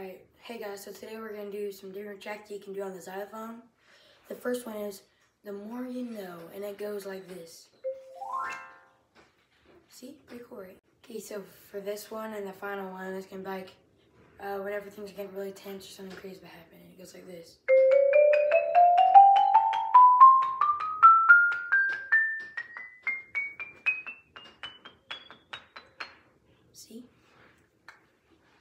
Alright, hey guys, so today we're going to do some different checks you can do on the xylophone. The first one is The More You Know, and it goes like this. See? record? Okay, so for this one and the final one, it's going to be like uh, whenever things are getting really tense or something crazy is happening. It goes like this. See?